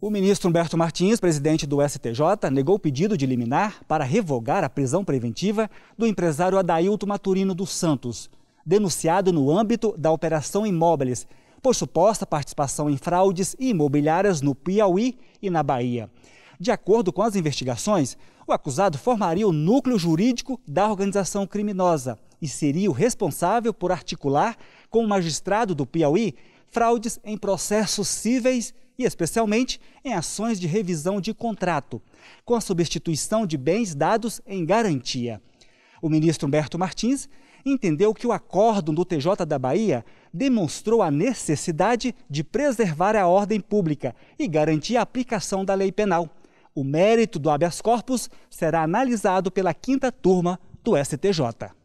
O ministro Humberto Martins, presidente do STJ, negou o pedido de liminar para revogar a prisão preventiva do empresário Adailto Maturino dos Santos, denunciado no âmbito da Operação Imóveis, por suposta participação em fraudes imobiliárias no Piauí e na Bahia. De acordo com as investigações, o acusado formaria o núcleo jurídico da organização criminosa e seria o responsável por articular com o magistrado do Piauí fraudes em processos cíveis e especialmente em ações de revisão de contrato, com a substituição de bens dados em garantia. O ministro Humberto Martins entendeu que o acórdão do TJ da Bahia demonstrou a necessidade de preservar a ordem pública e garantir a aplicação da lei penal. O mérito do habeas corpus será analisado pela quinta turma do STJ.